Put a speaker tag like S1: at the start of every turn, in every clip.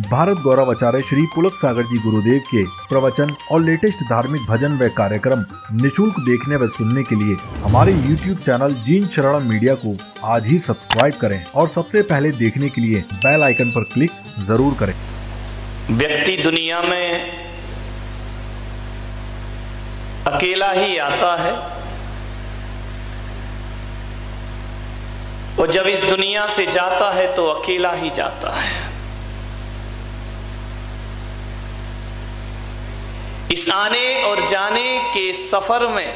S1: भारत गौरव आचार्य श्री पुलक सागर जी गुरुदेव के प्रवचन और लेटेस्ट धार्मिक भजन व कार्यक्रम निशुल्क देखने व सुनने के लिए हमारे YouTube channel Jeen Sharan media को आज ही सब्सक्राइब करें और सबसे पहले देखने के लिए बेल आइकन पर क्लिक ज़रूर करें।
S2: व्यक्ति दुनिया में अकेला ही आता है और जब इस दुनिया से जाता है तो अकेला ही जाता है। इस आने और जाने के सफ़र में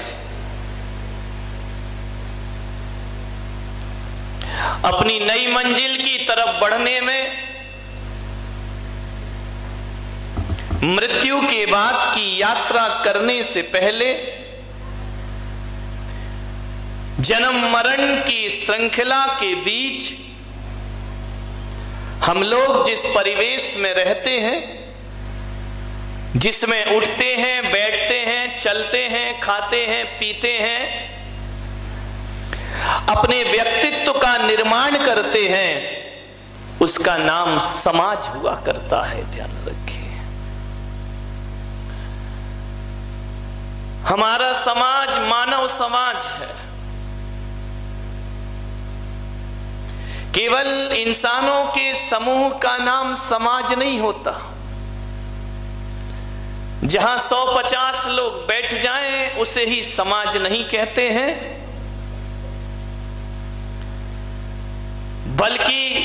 S2: अपनी नई मंजिल की तरफ़ बढ़ने में, मृत्यु के बाद की यात्रा करने से पहले, जन्म मरण की श्रृंखला के बीच हम लोग जिस परिवेश में रहते हैं जिसमें उठते हैं, बैठते हैं, चलते हैं, खाते हैं, पीते हैं, अपने व्यक्तित्व का निर्माण करते हैं, उसका नाम समाज हुआ करता है, ध्यान रखिए। हमारा समाज मानव समाज है। केवल इंसानों के समूह का नाम समाज नहीं होता। जहाँ 150 लोग बैठ जाएँ, उसे ही समाज नहीं कहते हैं। बल्कि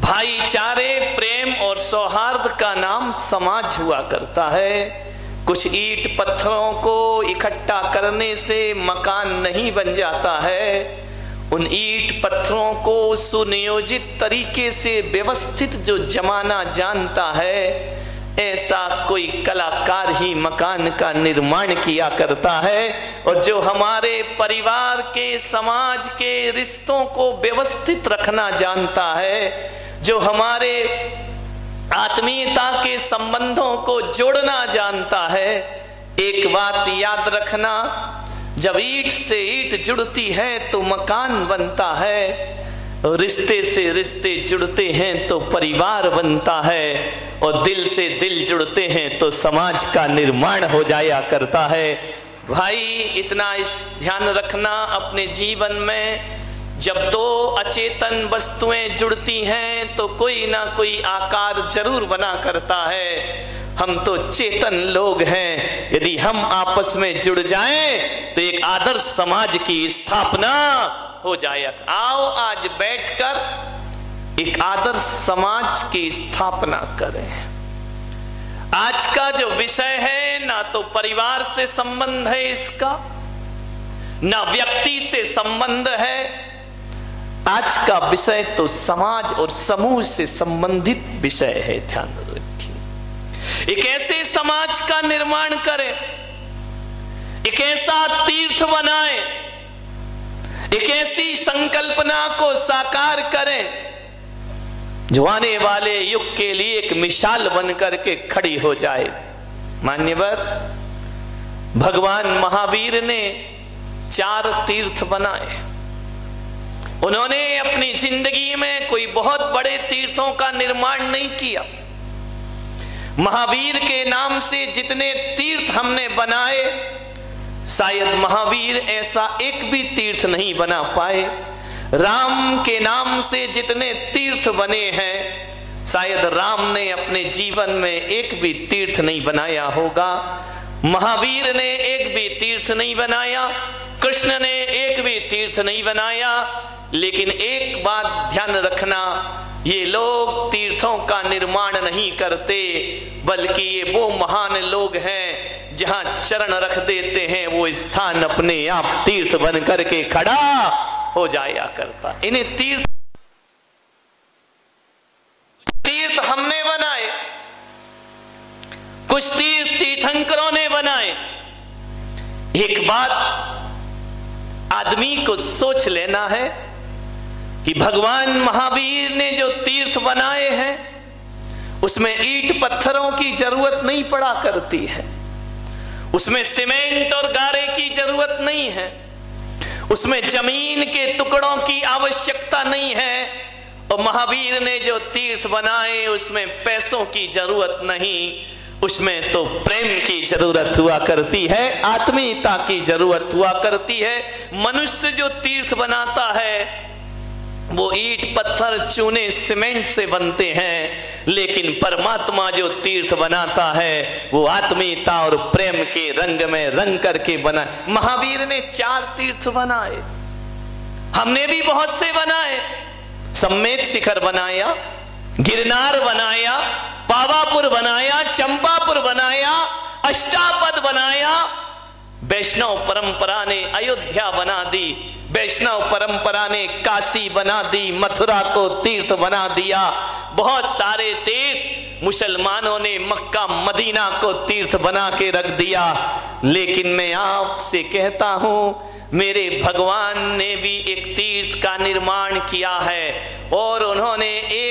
S2: भाईचारे, प्रेम और सौहार्द का नाम समाज हुआ करता है। कुछ ईट पत्थरों को इकट्ठा करने से मकान नहीं बन जाता है। उन ईट पत्थरों को सुनियोजित तरीके से व्यवस्थित जो जमाना जानता है ऐसा कोई कलाकार ही मकान का निर्माण किया करता है और जो हमारे परिवार के, समाज के रिश्तों को व्यवस्थित रखना जानता है, जो हमारे आत्मीयता के संबंधों को जोड़ना जानता है, एक बात याद रखना, जब ईट से ईट जुड़ती है तो मकान बनता है। रिश्ते से रिश्ते जुड़ते हैं तो परिवार बनता है और दिल से दिल जुड़ते हैं तो समाज का निर्माण हो जाया करता है। भाई, इतना इस ध्यान रखना अपने जीवन में। जब दो अचेतन वस्तुएँ जुड़ती हैं तो कोई ना कोई आकार ज़रूर बना करता है। हम तो चेतन लोग हैं। यदि हम आपस में जुड़ जाएँ तो एक आदर्श समाज की स्थापना हो जाए। आओ आज बैठकर एक आदर्श समाज की स्थापना करें। आज का जो विषय है, ना तो परिवार से संबंध है इसका, ना व्यक्ति से संबंध है। आज का विषय तो समाज और समूह से संबंधित विषय है, ध्यान रखिए। एक ऐसे समाज का निर्माण करें, एक ऐसा तीर्थ बनाए एक ऐसी संकल्पना को साकार करें जो आने वाले युग के लिए एक मिसाल बनकर के खड़ी हो जाए। मान्यवर, भगवान महावीर ने चार तीर्थ बनाए। उन्होंने अपनी ज़िंदगी में कोई बहुत बड़े तीर्थों का निर्माण नहीं किया। महावीर के नाम से जितने तीर्थ हमने बनाए शायद महावीर ऐसा एक भी तीर्थ नहीं बना पाए। राम के नाम से जितने तीर्थ बने हैं, शायद राम ने अपने जीवन में एक भी तीर्थ नहीं बनाया होगा। महावीर ने एक भी तीर्थ नहीं बनाया, कृष्ण ने एक भी तीर्थ नहीं बनाया, लेकिन एक बात ध्यान रखना, ये लोग तीर्थों का निर्माण नहीं करते, बल्कि ये वो महान लोग हैं जहाँ चरण रख देते हैं, वो स्थान अपने आप तीर्थ बन करके खड़ा हो जाया करता। इन्हें तीर्थ तीर्थ हमने बनाए। कुछ तीर्थ तीर्थंकरों ने बनाए। एक बात आदमी को सोच लेना है कि भगवान महावीर ने जो तीर्थ बनाए हैं, उसमें ईट पत्थरों की ज़रूरत नहीं पड़ा करती है। उसमें सीमेंट और गारे की ज़रूरत नहीं है। उसमें ज़मीन के टुकड़ों की आवश्यकता नहीं है। और महावीर ने जो तीर्थ बनाए, उसमें पैसों की ज़रूरत नहीं। उसमें तो प्रेम की ज़रूरत हुआ करती है, आत्मीयता की ज़रूरत हुआ करती है। मनुष्य जो तीर्थ बनाता है वो ईट पत्थर चूने सीमेंट से बनते हैं, लेकिन परमात्मा जो तीर्थ बनाता है, वो आत्मीयता और प्रेम के रंग में रंग करके बना महावीर ने चार तीर्थ बनाए। हमने भी बहुत से बनाए। सम्मेत शिखर बनाया, गिरनार बनाया, पावापुर बनाया, चंपापुर बनाया, अष्टापद बनाया वैष्णव परंपरा ने अयोध्या बना दी, वैष्णव परंपरा ने काशी बना दी, मथुरा को तीर्थ बना दिया। बहुत सारे तीर्थ मुसलमानों ने मक्का, मदीना को तीर्थ बना के रख दिया। लेकिन मैं आपसे कहता हूँ, मेरे भगवान ने भी एक तीर्थ का निर्माण किया है और उन्होंने एक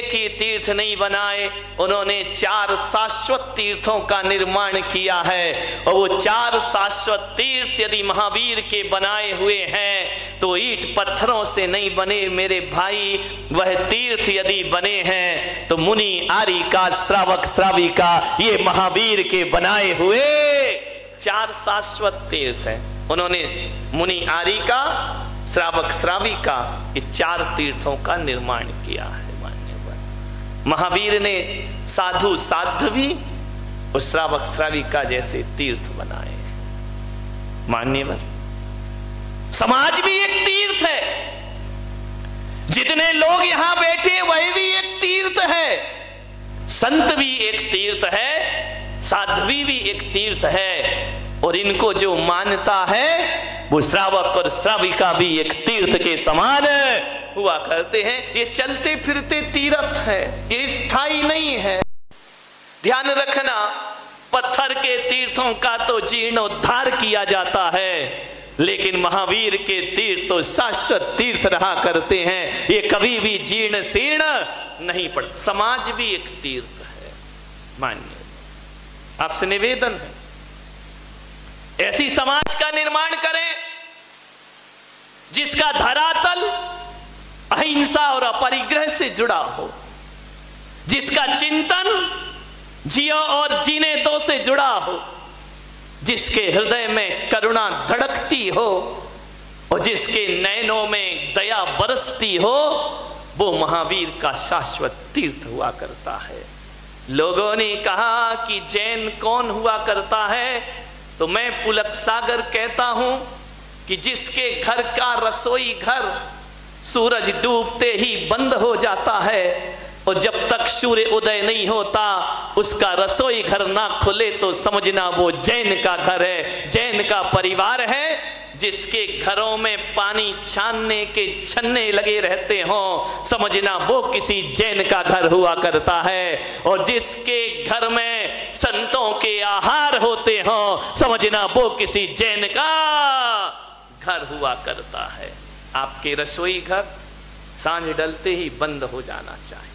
S2: तीर्थ नहीं बनाए, उन्होंने चार शाश्वत तीर्थों का निर्माण किया है, और वो चार शाश्वत तीर्थ यदि महावीर के बनाए हुए हैं तो ईट पत्थरों से नहीं बने मेरे भाई, वह तीर्थ यदि बने हैं तो मुनि आरी का श्रावक, श्राविका, ये महावीर के बनाए हुए चार शाश्वत तीर्थ है। उन्होंने मुनि आरी का श्रावक श्रावी का ये चार तीर्थों का निर्माण किया है। महावीर ने साधु साध्वी और श्रावक श्राविका जैसे तीर्थ बनाए। मान्यवर समाज भी एक तीर्थ है। जितने लोग यहाँ बैठे, वह भी एक तीर्थ है। संत भी एक तीर्थ है, साध्वी भी एक तीर्थ है। और इनको जो मानता है, वो श्रावक और श्राविका भी एक तीर्थ के समान हुआ करते हैं। ये चलते फिरते तीर्थ है। ये स्थायी नहीं है। ध्यान रखना, पत्थर के तीर्थों का तो जीर्णोद्धार किया जाता है। लेकिन महावीर के तीर्थ तो शाश्वत तीर्थ रहा करते हैं। ये कभी भी जीर्ण शीर्ण नहीं पड़, समाज भी एक तीर्थ है। मान्य। आपसे निवेदन है। ऐसी समाज का निर्माण करें, जिसका धरातल अहिंसा और अपरिग्रह से जुड़ा हो, जिसका चिंतन जियो और जीने दो से जुड़ा हो, जिसके हृदय में करुणा धड़कती हो और जिसके नयनों में दया बरसती हो, वो महावीर का शाश्वत तीर्थ हुआ करता है। लोगों ने कहा कि जैन कौन हुआ करता है? तो मैं पुलक सागर कहता हूँ कि जिसके घर का रसोई घर सूरज डूबते ही बंद हो जाता है और जब तक सूर्य उदय नहीं होता, उसका रसोई घर ना खुले तो समझना वो जैन का घर है, जैन का परिवार है, जिसके घरों में पानी छानने के छन्ने लगे रहते हो। समझना वो किसी जैन का घर हुआ करता है और जिसके घर में संतों के आहार होते हो, समझना वो किसी जैन का घर हुआ करता है। आपके रसोई घर साँझ डलते ही बंद हो जाना चाहिए।